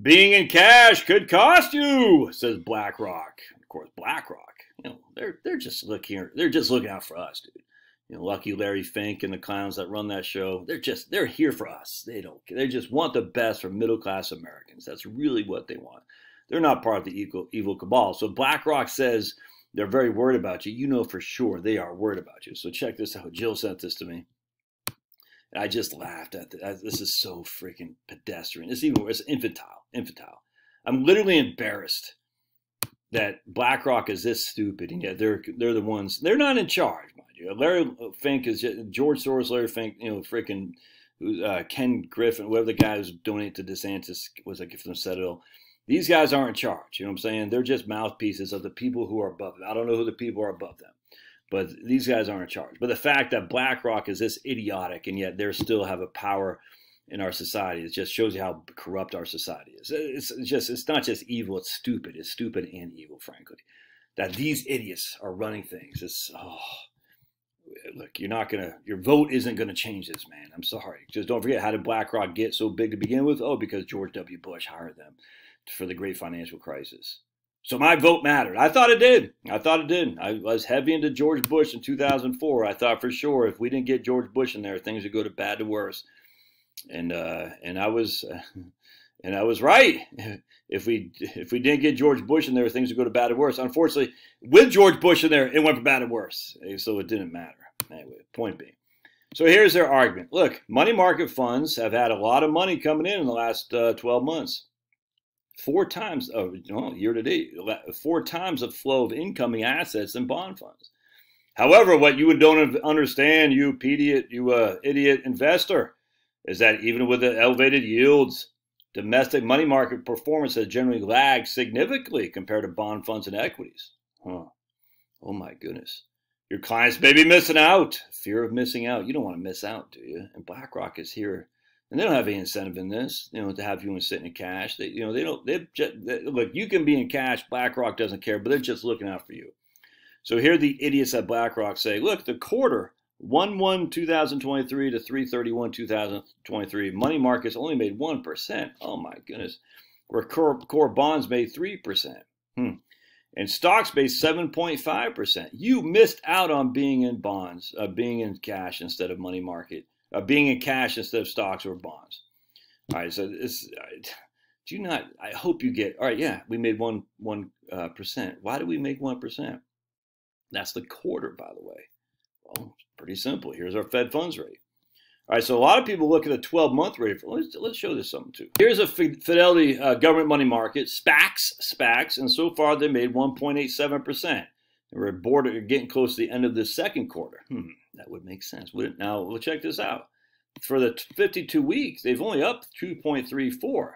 Being in cash could cost you, says BlackRock. Of course, BlackRock, you know, they're they're just looking here they're just looking out for us, dude. You know, lucky Larry Fink and the clowns that run that show, they're just they're here for us. They don't they just want the best for middle class Americans. That's really what they want. They're not part of the evil, evil cabal. So BlackRock says they're very worried about you. You know for sure they are worried about you. So check this out. Jill sent this to me. I just laughed at this. This is so freaking pedestrian. It's even worse. Infantile. Infantile. I'm literally embarrassed that BlackRock is this stupid, and yet they're they're the ones. They're not in charge, mind you. Larry Fink is just, George Soros. Larry Fink, you know, freaking uh, Ken Griffin, whatever the guy who's donating to DeSantis was like from Citadel. These guys aren't in charge. You know what I'm saying? They're just mouthpieces of the people who are above them. I don't know who the people are above them. But these guys aren't in charge. But the fact that BlackRock is this idiotic and yet they still have a power in our society, it just shows you how corrupt our society is. It's, just it's not just evil, it's stupid. It's stupid and evil, frankly. That these idiots are running things. It's oh look, you're not gonna your vote isn't gonna change this, man. I'm sorry. Just don't forget how did BlackRock get so big to begin with? Oh, because George W. Bush hired them for the great financial crisis. So my vote mattered. I thought it did. I thought it did. I was heavy into George Bush in 2004. I thought for sure if we didn't get George Bush in there, things would go to bad to worse. And uh, and I was uh, and I was right. If we if we didn't get George Bush in there, things would go to bad to worse. Unfortunately, with George Bush in there, it went from bad to worse. So it didn't matter. Anyway, point being. So here's their argument. Look, money market funds have had a lot of money coming in in the last uh, 12 months four times, oh, year to date, four times the flow of incoming assets and bond funds. However, what you don't understand, you idiot, you uh, idiot investor, is that even with the elevated yields, domestic money market performance has generally lagged significantly compared to bond funds and equities. Huh. Oh my goodness. Your clients may be missing out. Fear of missing out. You don't want to miss out, do you? And BlackRock is here and they don't have any incentive in this, you know, to have you sit in cash. They, you know, they don't. They, they look. You can be in cash. BlackRock doesn't care, but they're just looking out for you. So here, the idiots at BlackRock say, look, the quarter one one 2023 to 331 2023 money markets only made one percent. Oh my goodness, where core, core bonds made three percent. Hmm. And stocks made 7.5%. You missed out on being in bonds, uh, being in cash instead of money market uh, being in cash instead of stocks or bonds. All right, so this, do you not? I hope you get. All right, yeah, we made one one uh, percent. Why did we make one percent? That's the quarter, by the way. Well, pretty simple. Here's our Fed funds rate. All right, so a lot of people look at a 12-month rate. For, let's, let's show this something too. Here's a Fidelity uh, government money market, SPAXX, SPAXX, and so far they made 1.87%. And we're border, getting close to the end of the second quarter. Hmm. That would make sense, would it? Now, we'll check this out. For the 52 weeks, they've only up 2.34.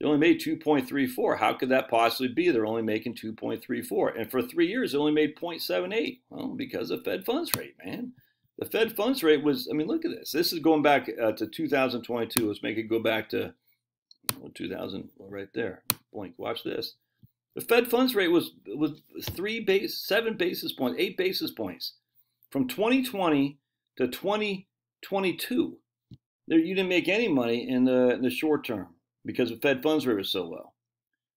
They only made 2.34. How could that possibly be? They're only making 2.34. And for three years, they only made 0.78. Well, because of Fed funds rate, man. The Fed funds rate was, I mean, look at this. This is going back uh, to 2022. Let's make it go back to well, 2000, well, right there. Blink, watch this. The Fed funds rate was was three base, seven basis points, eight basis points from 2020 to 2022, there, you didn't make any money in the, in the short term because the Fed funds rate was so low.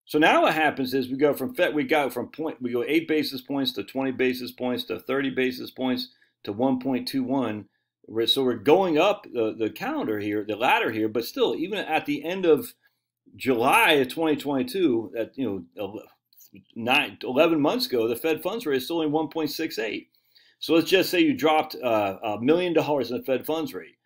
So now what happens is we go from Fed, we go from point, we go eight basis points to 20 basis points to 30 basis points to 1.21. So we're going up the, the calendar here, the ladder here, but still, even at the end of July of 2022, at you know, nine, 11 months ago, the Fed funds rate is still only 1.68. So let's just say you dropped uh, a million dollars in the Fed funds rate.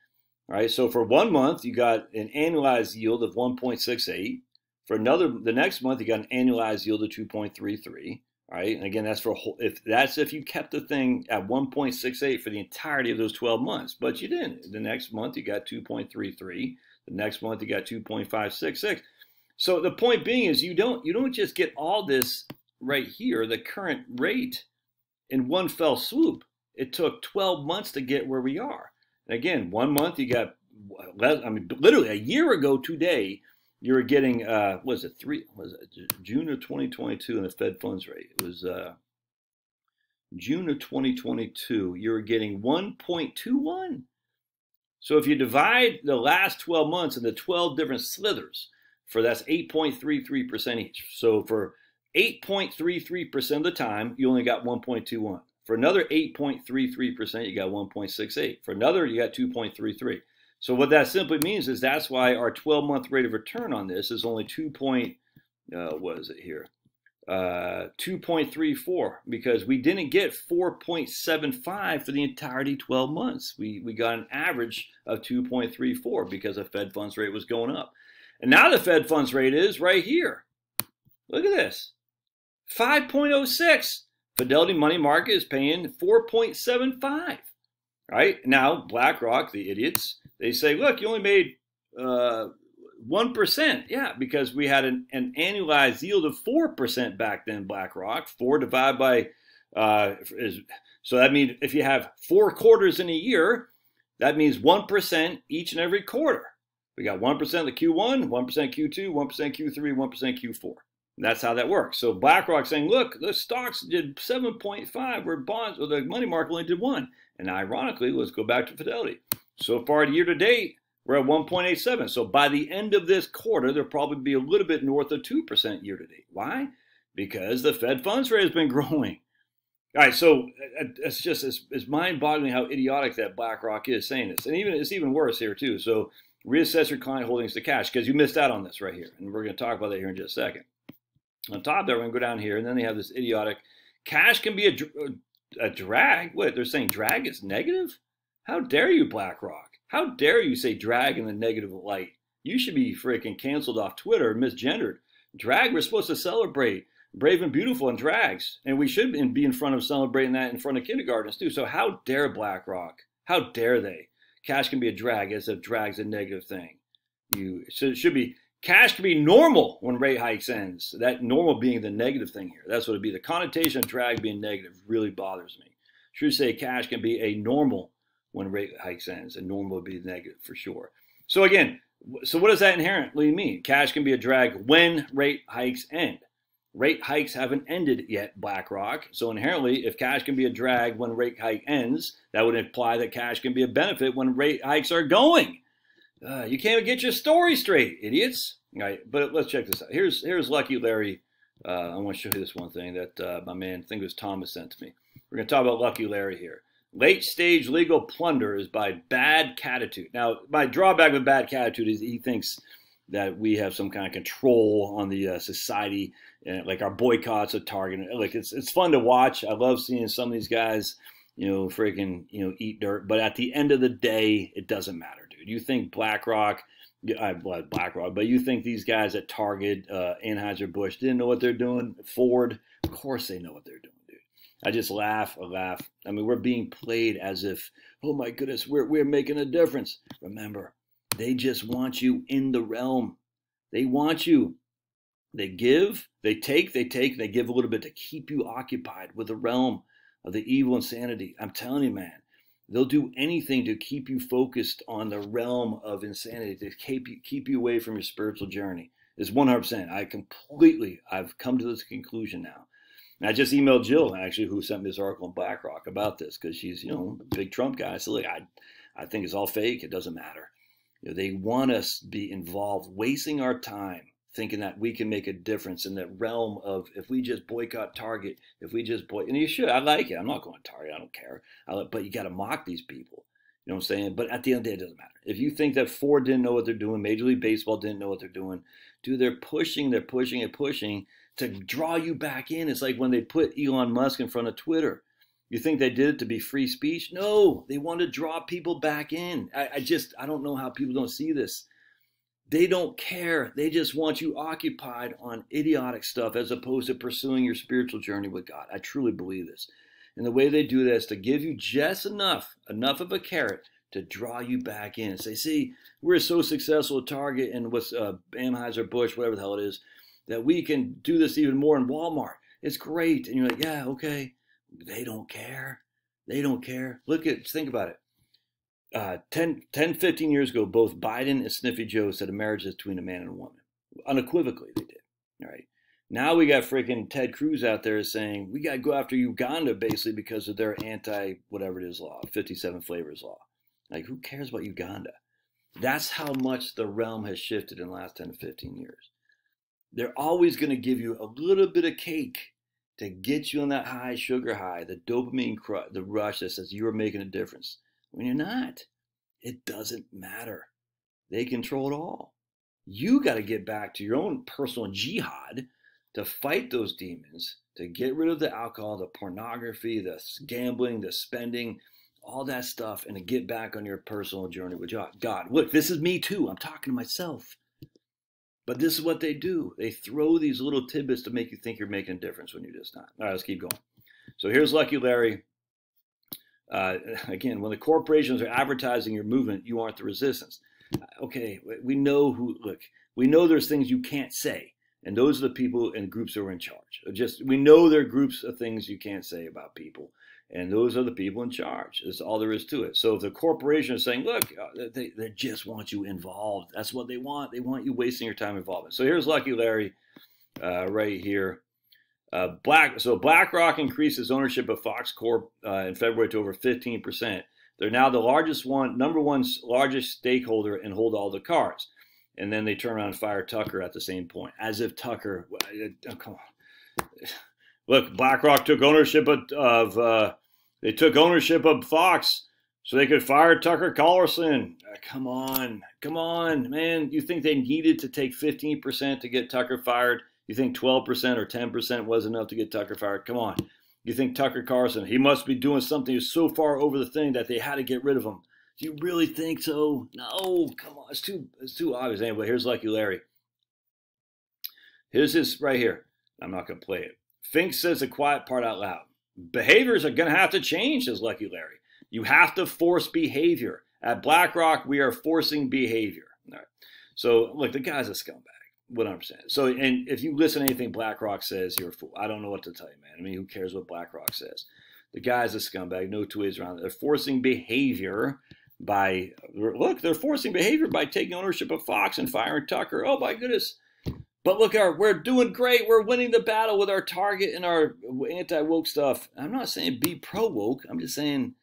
All right. So for one month, you got an annualized yield of 1.68. For another, the next month, you got an annualized yield of 2.33. All right. And again, that's for whole, if that's if you kept the thing at 1.68 for the entirety of those 12 months, but you didn't. The next month, you got 2.33. The next month, you got 2.566. So the point being is you don't you don't just get all this right here, the current rate in one fell swoop. It took 12 months to get where we are. And again, one month you got, I mean, literally a year ago today, you were getting, uh, was it three, was it June of 2022 in the Fed funds rate? It was uh, June of 2022, you were getting 1.21. So if you divide the last 12 months into 12 different slithers, for that's 8.33% each. So for 8.33% of the time, you only got 1.21. For another 8.33%, you got 1.68. For another, you got 2.33. So what that simply means is that's why our 12-month rate of return on this is only 2. Point, uh, what is it here? Uh, 2.34 because we didn't get 4.75 for the entirety 12 months. We, we got an average of 2.34 because the Fed funds rate was going up. And now the Fed funds rate is right here. Look at this 5.06. Fidelity Money Market is paying 4.75. Right now, BlackRock, the idiots, they say, look, you only made uh, 1%. Yeah, because we had an, an annualized yield of 4% back then, BlackRock. 4 divided by, uh, is, so that means if you have four quarters in a year, that means 1% each and every quarter. We got 1% the Q1, 1% Q2, 1% Q3, 1% Q4. That's how that works. So BlackRock saying, look, the stocks did 7.5, where bonds, or the money market only did 1. And ironically, let's go back to Fidelity. So far, year to date, we're at 1.87. So by the end of this quarter, there'll probably be a little bit north of 2% year to date. Why? Because the Fed funds rate has been growing. All right, so uh, uh, it's just it's, it's mind-boggling how idiotic that BlackRock is saying this, and even it's even worse here too. So reassess your client holdings to cash because you missed out on this right here, and we're going to talk about that here in just a second. On top that, we're going to go down here, and then they have this idiotic cash can be a, uh, a drag. What they're saying, drag is negative? How dare you, BlackRock? How dare you say drag in the negative light? You should be freaking canceled off Twitter, misgendered. Drag, we're supposed to celebrate brave and beautiful and drags, and we should be in front of celebrating that in front of kindergartens too. So how dare BlackRock? How dare they? Cash can be a drag as if drag's a negative thing. You it should be cash can be normal when rate hikes ends. That normal being the negative thing here. That's what it'd be. The connotation of drag being negative really bothers me. Should say cash can be a normal when rate hikes ends, and normal would be negative for sure. So again, so what does that inherently mean? Cash can be a drag when rate hikes end. Rate hikes haven't ended yet, BlackRock. So inherently, if cash can be a drag when rate hike ends, that would imply that cash can be a benefit when rate hikes are going. Uh, you can't get your story straight, idiots. All right, but let's check this out. Here's here's Lucky Larry. Uh, I want to show you this one thing that uh, my man, I think it was Thomas, sent to me. We're going to talk about Lucky Larry here. Late stage legal plunder is by bad catitude. Now, my drawback with bad catitude is he thinks that we have some kind of control on the uh, society, and like our boycotts of Target. Like it's it's fun to watch. I love seeing some of these guys, you know, freaking you know eat dirt. But at the end of the day, it doesn't matter, dude. You think BlackRock, I well, BlackRock, but you think these guys at Target, uh, Anheuser Busch didn't know what they're doing? Ford, of course they know what they're doing. Dude. I just laugh, I laugh. I mean, we're being played as if, oh my goodness, we're, we're making a difference. Remember, they just want you in the realm. They want you. They give, they take, they take, they give a little bit to keep you occupied with the realm of the evil insanity. I'm telling you, man, they'll do anything to keep you focused on the realm of insanity, to keep you, keep you away from your spiritual journey. It's 100%. I completely, I've come to this conclusion now. And I just emailed Jill actually, who sent me this article on BlackRock about this because she's you know a big Trump guy. So look, I I think it's all fake. It doesn't matter. You know, they want us to be involved, wasting our time thinking that we can make a difference in that realm of if we just boycott Target, if we just boycott, and you should. I like it. I'm not going to Target. I don't care. I like, but you got to mock these people. You know what I'm saying? But at the end of the day, it doesn't matter. If you think that Ford didn't know what they're doing, Major League Baseball didn't know what they're doing, dude, they're pushing, they're pushing, and pushing to draw you back in. It's like when they put Elon Musk in front of Twitter. You think they did it to be free speech? No, they want to draw people back in. I, I just, I don't know how people don't see this. They don't care. They just want you occupied on idiotic stuff as opposed to pursuing your spiritual journey with God. I truly believe this. And the way they do that is to give you just enough, enough of a carrot to draw you back in and say, see, we're so successful at Target and what's uh, Anheuser-Busch, whatever the hell it is that we can do this even more in Walmart. It's great. And you're like, yeah, okay. They don't care. They don't care. Look at, think about it. Uh, 10, 10, 15 years ago, both Biden and Sniffy Joe said a marriage is between a man and a woman. Unequivocally, they did. All right. Now we got freaking Ted Cruz out there saying we got to go after Uganda basically because of their anti whatever it is law, 57 flavors law. Like, who cares about Uganda? That's how much the realm has shifted in the last 10 to 15 years. They're always going to give you a little bit of cake to get you on that high sugar high, the dopamine the rush that says you are making a difference. When you're not, it doesn't matter. They control it all. You got to get back to your own personal jihad to fight those demons, to get rid of the alcohol, the pornography, the gambling, the spending, all that stuff, and to get back on your personal journey with God. Look, this is me too. I'm talking to myself. But this is what they do. They throw these little tidbits to make you think you're making a difference when you're just not. All right, let's keep going. So here's Lucky Larry. Uh, again, when the corporations are advertising your movement, you aren't the resistance. Okay, we know who, look, we know there's things you can't say. And those are the people and groups who are in charge. Just we know there are groups of things you can't say about people, and those are the people in charge. That's all there is to it. So if the corporation is saying, "Look, uh, they, they just want you involved," that's what they want. They want you wasting your time involvement. So here's Lucky Larry, uh, right here. Uh, Black so BlackRock increases ownership of Fox Corp uh, in February to over 15 percent. They're now the largest one, number one largest stakeholder, and hold all the cards and then they turn around and fire Tucker at the same point, as if Tucker. Oh, come on. Look, BlackRock took ownership of. of uh, they took ownership of Fox so they could fire Tucker Carlson. Uh, come on, come on, man! You think they needed to take 15% to get Tucker fired? You think 12% or 10% was enough to get Tucker fired? Come on. You think Tucker Carlson, he must be doing something so far over the thing that they had to get rid of him. Do you really think so? No, come on. It's too it's too obvious. Anyway, here's Lucky Larry. Here's this right here. I'm not gonna play it. Fink says the quiet part out loud. Behaviors are gonna have to change, says Lucky Larry. You have to force behavior. At BlackRock, we are forcing behavior. All right. So look, the guy's a scumbag. 100%. So, and if you listen to anything BlackRock says, you're a fool. I don't know what to tell you, man. I mean, who cares what BlackRock says? The guy's a scumbag. No two ways around it. They're forcing behavior by look, they're forcing behavior by taking ownership of Fox and firing Tucker. Oh my goodness. But look, our, we're doing great. We're winning the battle with our target and our anti woke stuff. I'm not saying be pro woke. I'm just saying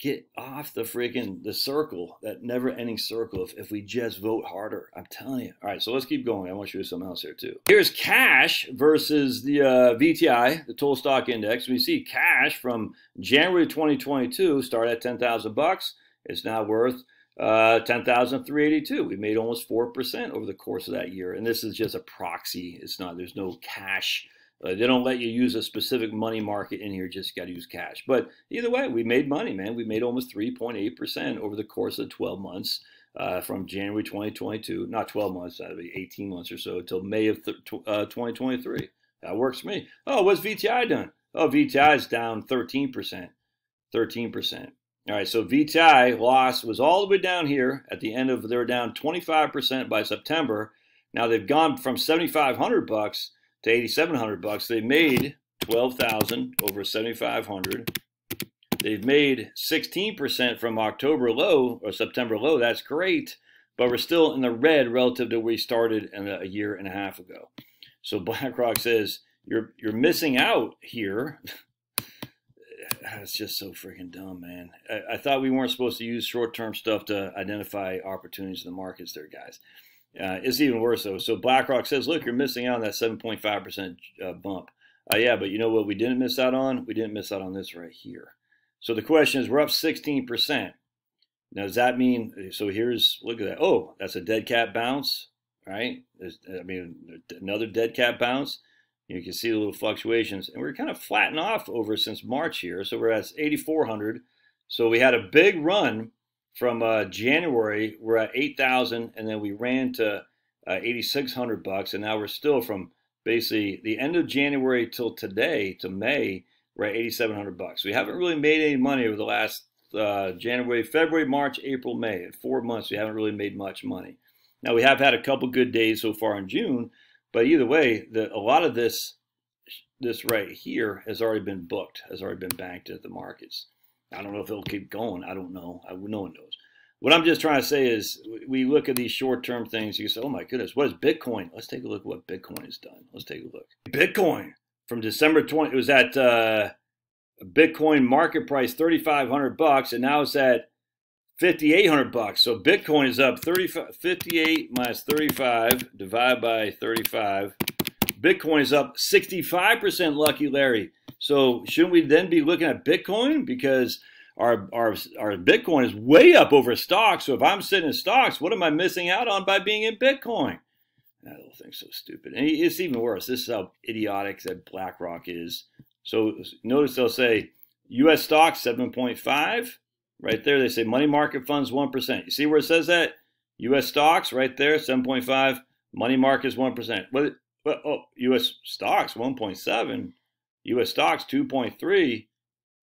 get off the freaking the circle, that never ending circle. If, if we just vote harder, I'm telling you. All right, so let's keep going. I want to show you something else here too. Here's cash versus the uh, VTI, the total stock index. We see cash from January 2022 start at 10,000 bucks. It's now worth uh, 10,382. We made almost 4% over the course of that year. And this is just a proxy. It's not, there's no cash. Uh, they don't let you use a specific money market in here. Just got to use cash. But either way, we made money, man. We made almost 3.8% over the course of 12 months. Uh, from January 2022, not 12 months, that'd be 18 months or so, until May of th- uh, 2023. That works for me. Oh, what's VTI done? Oh, VTI is down 13%. 13%. All right, so VTI loss was all the way down here at the end of they were down 25% by September. Now they've gone from 7,500 bucks to 8,700 bucks. They made 12,000 over 7,500. They've made 16% from October low or September low. That's great, but we're still in the red relative to where we started a year and a half ago. So BlackRock says you're you're missing out here it's just so freaking dumb, man. I, I, thought we weren't supposed to use short-term stuff to identify opportunities in the markets there, guys. Uh, it's even worse, though. So BlackRock says, look, you're missing out on that 7.5% uh, bump. Uh, yeah, but you know what we didn't miss out on? We didn't miss out on this right here. So the question is, we're up 16%. Now, does that mean, so here's, look at that. Oh, that's a dead cat bounce, right? There's, I mean, another dead cat bounce. You can see the little fluctuations. And we're kind of flattening off over since March here. So we're at 8,400. So we had a big run from uh, January. We're at 8,000. And then we ran to uh, 8,600 bucks. And now we're still from basically the end of January till today to May, we're at 8,700 bucks. We haven't really made any money over the last uh, January, February, March, April, May. In four months, we haven't really made much money. Now, we have had a couple good days so far in June, but either way, the, a lot of this this right here has already been booked, has already been banked at the markets. I don't know if it'll keep going. I don't know. I, no one knows. What I'm just trying to say is we look at these short-term things. You say, oh my goodness, what is Bitcoin? Let's take a look at what Bitcoin has done. Let's take a look. Bitcoin from December 20, it was at uh, Bitcoin market price 3,500 bucks, and now it's at 5,800 bucks. So Bitcoin is up 35, 58 minus 35, divided by 35. Bitcoin is up 65%, Lucky Larry. So shouldn't we then be looking at Bitcoin? Because our, our, our Bitcoin is way up over stocks. So if I'm sitting in stocks, what am I missing out on by being in Bitcoin? That little thing's so stupid. And it's even worse. This is how idiotic that BlackRock is. So notice they'll say U.S. stocks 7.5. Right there, they say money market funds 1%. You see where it says that? U.S. stocks right there, 7.5. Money market is 1%. What, oh, U.S. stocks 1.7. U.S. stocks 2.3.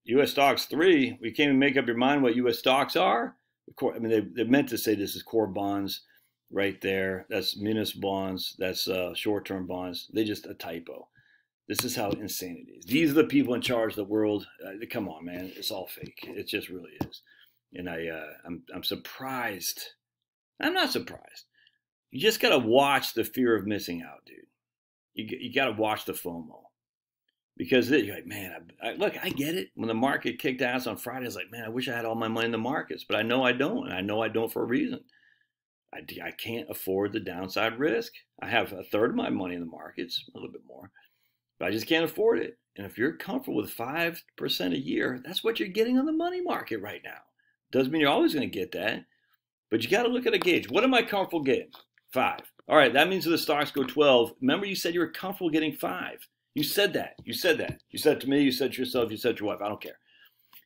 U.S. stocks 3. We can't even make up your mind what U.S. stocks are. I mean, they, they meant to say this is core bonds right there. That's municipal bonds. That's uh, short-term bonds. They just a typo. This is how insane it is. These are the people in charge of the world. Uh, come on, man. It's all fake. It just really is. And I, uh, I'm, I'm surprised. I'm not surprised. You just got to watch the fear of missing out, dude. You, you got to watch the FOMO. Because it, you're like, man, I, I, look, I get it. When the market kicked ass on Friday, I was like, man, I wish I had all my money in the markets, but I know I don't. And I know I don't for a reason. I, I can't afford the downside risk. I have a third of my money in the markets, a little bit more, but I just can't afford it. And if you're comfortable with 5% a year, that's what you're getting on the money market right now. Doesn't mean you're always going to get that, but you got to look at a gauge. What am I comfortable getting? Five. All right, that means if the stocks go 12, remember you said you were comfortable getting five. You said that. You said that. You said to me, you said to yourself, you said to your wife. I don't care.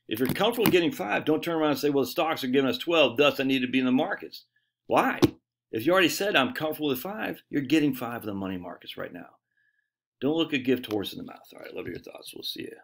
If you're comfortable getting five, don't turn around and say, well, the stocks are giving us 12, thus I need to be in the markets. Why? If you already said I'm comfortable with five, you're getting five of the money markets right now. Don't look a gift horse in the mouth. All right, love your thoughts. We'll see you.